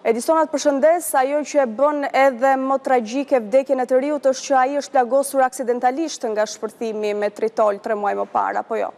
Edisona të përshëndes, ajo që e bën edhe më tragjike vdekjen e të riut është që ai është plagosur aksidentalisht nga shpërthimi me tritol tre muaj më parë, apo jo?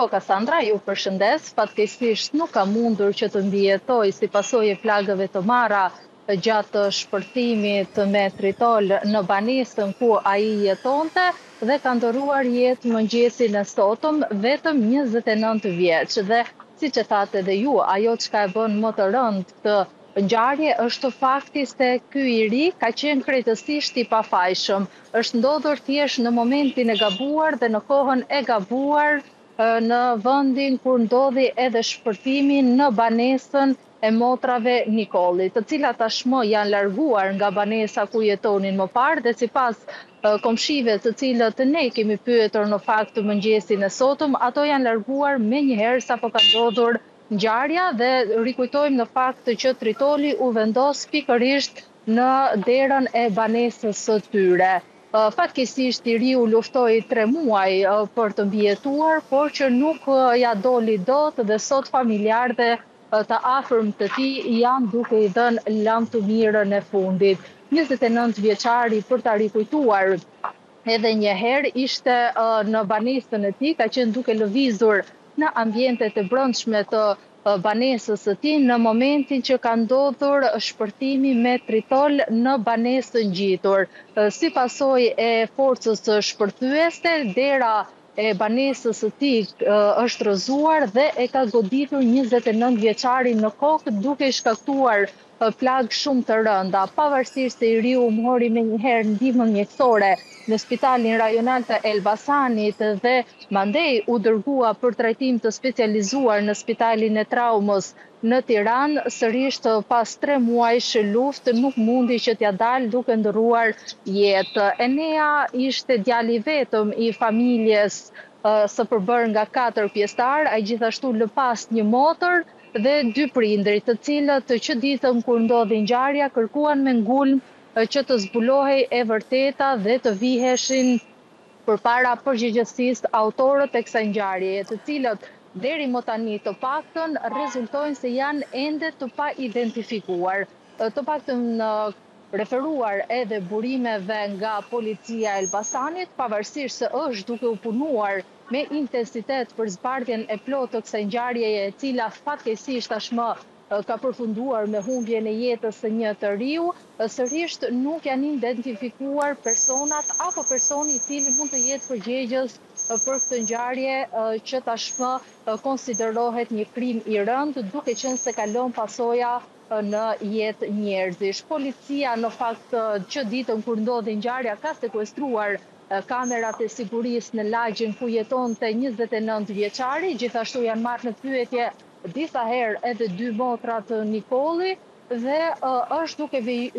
Po Kasandra, ju përshëndes, fatkeqësisht nuk ka mundur që të mbijetojë si pasojë e plagëve të marra, gjatë shpërthimit me tritol në banesën ku ai jetonte dhe ka ndërruar jetë mëngjesin e sotëm, vetëm njëzet e nëntë vjeç dhe, siç e thatë edhe ju, ajo çka e bën më të rëndë këtë ngjarje është fakti se ky i ri ka qenë krejtësisht i pafajshëm, është ndodhur thjesht në momentin e gabuar dhe në kohën e gabuar në vendin kur ndodhi edhe shpërthimi në banesën e motrave Nikolli, të cilat tashmë janë larguar nga banesa ku jetonin më parë dhe sipas komshive të cilët ne kemi pyetur në fakt mëngjesin e sotëm, ato janë larguar menjëherë sapo ka ndodhur ngjarja dhe rikujtojmë në fakt që tritoli u vendos pikërisht në derën e banesës së tyre. Fatkeqësisht i riu luftoi tre muaj për të mbijetuar, por që nuk ia doli dot dhe sot familjarë dhe Të afërm të tij janë duke i dhënë lamtumirën e fundit. Njëzet e nëntë vjeçari për ta rikujtuar edhe një herë ishte në banesën e tij, ka qenë duke lëvizur në ambjentet e brendshme të banesës së tij në momentin që ka ndodhur shpërthimi me tritol në banesën ngjitur. Si pasojë e forcës shpërthyese, dera e banesës së tij është rrëzuar dhe e ka goditur njëzet e nëntë vjeçarin në kokë duke i shkaktuar plagë shumë të rënda. Pavarësisht se i riu mori menjëherë ndihmën mjekësore në spitalin rajonal të Elbasanit dhe mandej u dërgua për trajtim të specializuar në spitalin e traumës Në Tiranë, sërisht pas tre muajsh luftë nuk mundi që t'ia dalë duke ndërruar jetë. Enea ishte djali i vetëm i familjes së përbërë nga katër pjesëtarë, ai gjithashtu lë pas një motër dhe dy prindërit, të cilët që ditën kur ndodhi ngjarja kërkuan me ngulm që të zbulohej e vërteta dhe të viheshin Përpara përgjegjësisë autorët e kësaj ngjarjeje të cilët deri më tani të paktën rezultojnë se janë ende të paidentifikuar, të paktën referuar edhe burimeve nga policia e Elbasanit, pavarësisht se është duke u punuar me intensitet për zbardhjen e plotë të kësaj ngjarjeje e cila fatkeqësisht tashmë ka përfunduar me humbjen e jetës së një të riu, sërisht nuk janë identifikuar personat apo personi i cili mund të jetë përgjegjës për këtë ngjarje që tashmë konsiderohet një krim i rëndë, duke qenë se ka lënë pasoja në jetë njerëzish. Policia në fakt që ditën kur ndodhi ngjarja ka sekuestruar kamerat e sigurisë në lagjen ku jetonte njëzet e nëntë vjeçari, gjithashtu janë marrë në pyetje disa herë edhe dy motrat Nikolli dhe është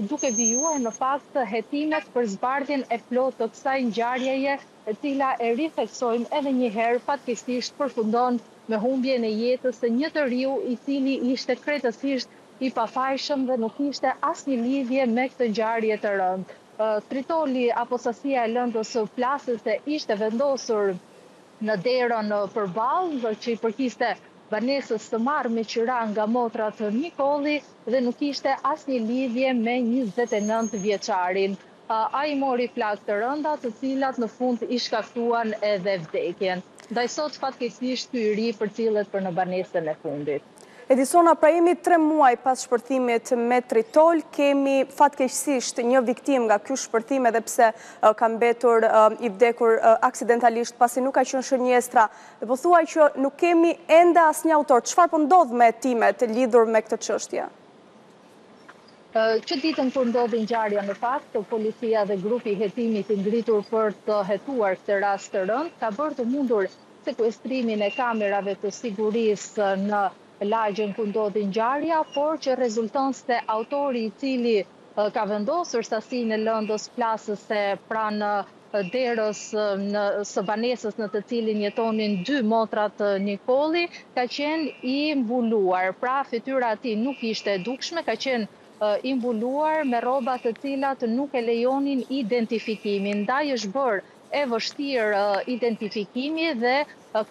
duke vijuar në fakt hetimet për zbardhjen e plotë të kësaj ngjarjeje e cila e ritheksojmë edhe një herë fatkeqësisht përfundon me humbjen e jetës së një të riu i cili ishte krejtësisht i pafajshëm dhe nuk kishte asnjë lidhje me këtë ngjarje të rëndë. Tritoli apo sasia e lëndës plasëse ishte vendosur në derën përballë, që i përkiste banesës së marrë me qira nga motrat Nikolli dhe nuk kishte asnjë lidhje me njëzet e nëntë vjeçarin. Ai mori plagë të rënda, të cilat në fund i shkaktuan edhe vdekjen. Ndaj sot fatkeqësisht ky i ri përcillet për në banesën e fundit. Edisona, pra jemi tre muaj pas shpërthimit me tritol, kemi fatkeqësisht një viktimë nga ky shpërthim edhe pse ka mbetur i vdekur aksidentalisht pasi nuk ka qenë shënjestra dhe po thuaj që nuk kemi ende asnjë autor. Çfarë po ndodh me hetimet lidhur me këtë çështje? Që ditën kur ndodhi ngjarja në fakt, policia dhe grupi i hetimit i ngritur për të hetuar këtë rast të rëndë ka bërë të mundur sekuestrimin e kamerave të sigurisë në lagjen ku ndodhi ngjarja, por që rezulton se autori i cili ka vendosur sasinë e lëndës plasëse pranë derës së banesës në të cilin jetonin dy motrat Nikolli, ka qenë i mbuluar, pra fytyra e tij nuk ishte e dukshme, ka qenë i mbuluar me rroba të cilat nuk e lejonin identifikimin, ndaj është bërë e vështirë identifikimi dhe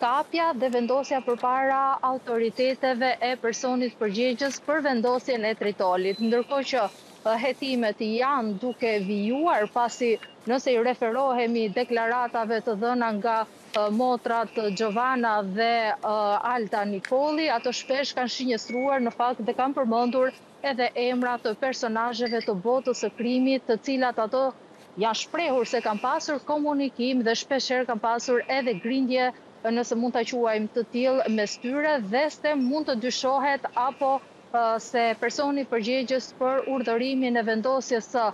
kapja dhe vendosja përpara autoriteteve e personit përgjegjës për vendosjen e tritolit, ndërkohë që hetimet janë duke vijuar, pasi nëse i referohemi deklaratave të dhëna nga motrat Xhovana dhe Alta Nikolli, ato shpesh kanë shënjestruar në fakt dhe kanë përmendur edhe emra të personazheve të botës së krimit të cilat ato janë shprehur se kanë pasur komunikim dhe shpeshherë kanë pasur edhe grindje nëse mund ta quajmë të tillë mes tyre dhe se mund të dyshohet apo se personi përgjegjës për urdhërimin e vendosjes së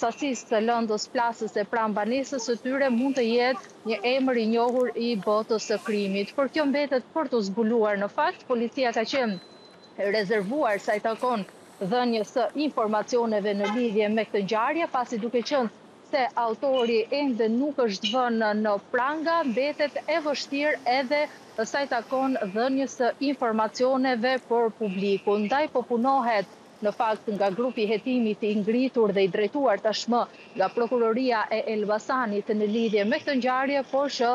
sasisë së lëndës plasëse pranë banesës së tyre mund të jetë një emër i njohur i botës së krimit por kjo mbetet për t'u zbuluar në fakt policia ka qenë rezervuar sa i takon dhënies së informacioneve në lidhje me këtë ngjarje, pasi duke qenë se autori ende nuk është vënë në pranga, mbetet e vështirë edhe sa i takon dhënies së informacioneve për publikun. Ndaj po punohet në fakt nga grupi i hetimit i ngritur dhe i drejtuar tashmë nga Prokuroria e Elbasanit në lidhje me këtë ngjarje, por që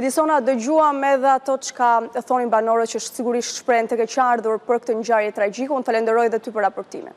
Edisona, dëgjuam edhe ato çka thonin banorët që sigurisht shprehen të keqardhur për këtë ngjarje tragjike. Unë të falenderoj edhe ty për raportimin.